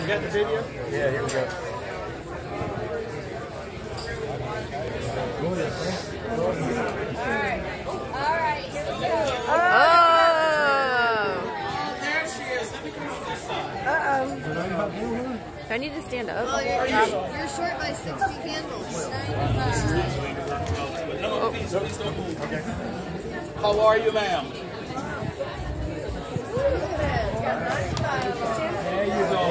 You got the video? Yeah, here we go. Oh. There she is. Let me come on this side. Do I need to stand up? Well, you're, you're, you're short by 60 candles. No, please, please don't move. How are you, ma'am? There you go.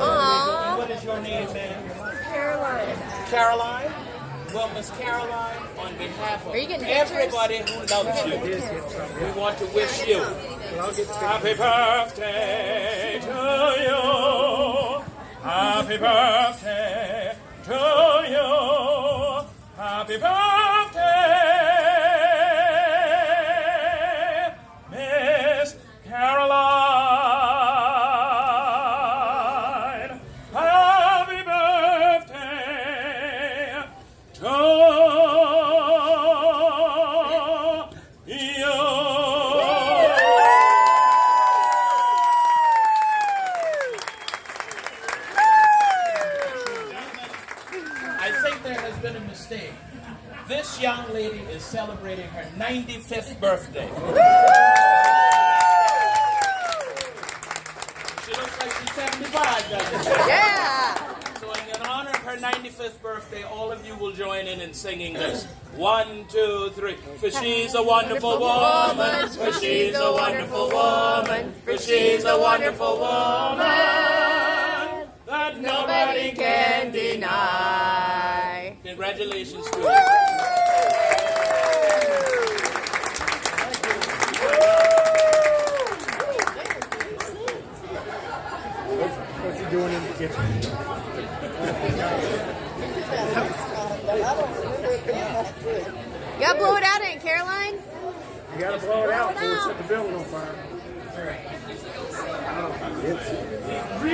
Aww. What is your name, ma'am? Caroline. Well, Miss Caroline, on behalf of Are you getting pictures? everybody who loves you, we want to wish you happy birthday to you. Happy birthday to you. Happy birthday, been a mistake. This young lady is celebrating her 95th birthday. She looks like she's 75, doesn't she? Yeah. So in honor of her 95th birthday, all of you will join in in singing this. One, two, three. For she's a wonderful woman. For she's a wonderful woman. For she's a wonderful woman. That nobody can deny. Congratulations to you. What's he doing in the kitchen? You gotta blow it out, ain't Caroline? You gotta blow it out before we set the building on fire. It's- Really?